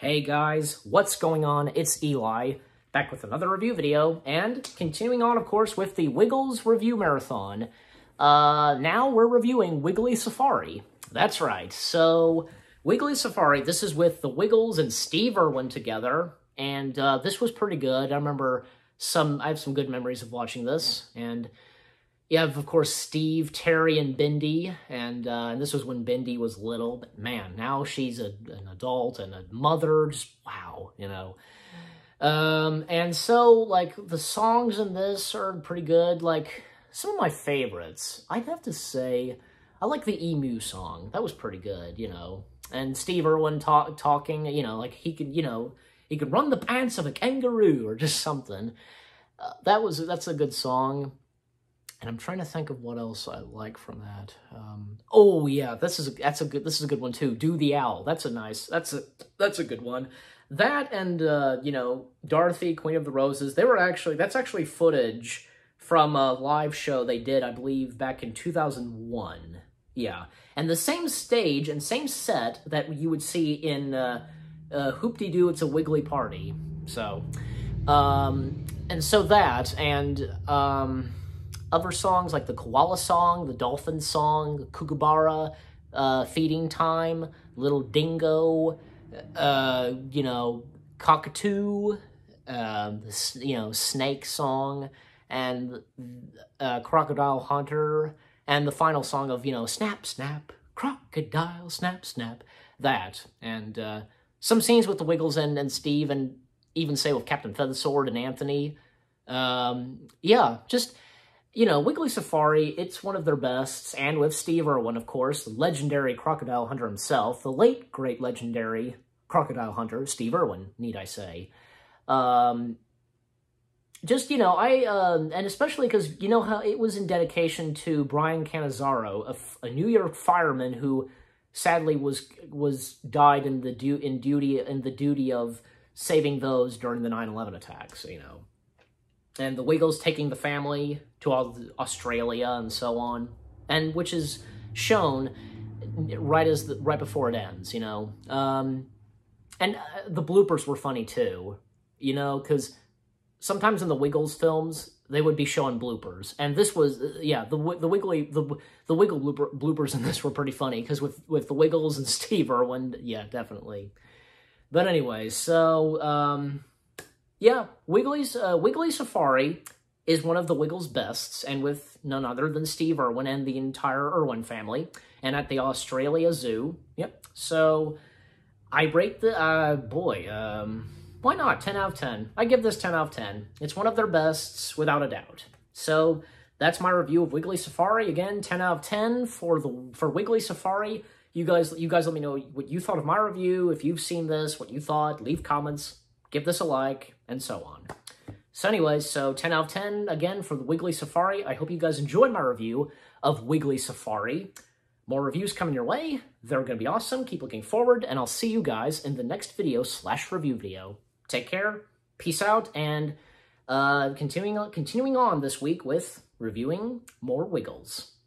Hey guys, what's going on? It's Eli, back with another review video, and continuing on, of course, with the Wiggles review marathon. Uh, now we're reviewing Wiggly Safari. That's right, so Wiggly Safari, this is with the Wiggles and Steve Irwin together, and uh, this was pretty good. I remember some, I have some good memories of watching this, and you have, of course, Steve, Terri, and Bindi, and, uh, and this was when Bindi was little, but man, now she's a, an adult and a mother, just wow, you know. Um, and so, like, the songs in this are pretty good, like, some of my favorites, I'd have to say, I like the Emu song, that was pretty good, you know, and Steve Irwin talk, talking, you know, like, he could, you know, he could run the pants of a kangaroo, or just something. Uh, that was, that's a good song. And I'm trying to think of what else I like from that. Um, oh yeah, this is a, that's a good this is a good one too. Do the Owl. That's a nice. That's a that's a good one. That and uh, you know Dorothy, Queen of the Roses. They were actually that's actually footage from a live show they did, I believe, back in 2001. Yeah, and the same stage and same set that you would see in uh, uh, Hoop-Dee-Doo, It's a Wiggly Party. So, um, and so that and um other songs like the Koala song, the Dolphin song, Kookaburra, uh, Feeding Time, Little Dingo, uh, you know, Cockatoo, uh, you know, Snake song, and uh, Crocodile Hunter, and the final song of, you know, Snap, Snap, Crocodile, Snap, Snap, that. And uh, some scenes with the Wiggles and, and Steve, and even say with Captain Feathersword and Anthony. Um, yeah, just you know, Wiggly Safari, it's one of their bests, and with Steve Irwin, of course, the legendary crocodile hunter himself, the late great legendary crocodile hunter, Steve Irwin, need I say. Um, just, you know, I, uh, and especially because, you know, how it was in dedication to Brian Cannizzaro, a, a New York fireman who sadly was, was died in the, du in duty, in the duty of saving those during the 9-11 attacks, you know and the Wiggles taking the family to all Australia and so on, and which is shown right as the, right before it ends, you know. Um, and uh, the bloopers were funny too, you know, because sometimes in the Wiggles films they would be showing bloopers, and this was uh, yeah the the Wiggly the the Wiggle blooper, bloopers in this were pretty funny because with with the Wiggles and Steve Irwin, yeah, definitely. But anyway, so um, yeah, Wiggly's uh, Wiggly Safari is one of the Wiggles' bests, and with none other than Steve Irwin and the entire Irwin family, and at the Australia Zoo. Yep. So I rate the uh, boy. Um, why not? 10 out of 10. I give this 10 out of 10. It's one of their bests, without a doubt. So that's my review of Wiggly Safari. Again, 10 out of 10 for the for Wiggly Safari. You guys, you guys, let me know what you thought of my review. If you've seen this, what you thought. Leave comments give this a like, and so on. So anyways, so 10 out of 10, again, for the Wiggly Safari. I hope you guys enjoyed my review of Wiggly Safari. More reviews coming your way. They're going to be awesome. Keep looking forward, and I'll see you guys in the next video slash review video. Take care, peace out, and uh, continuing, on, continuing on this week with reviewing more Wiggles.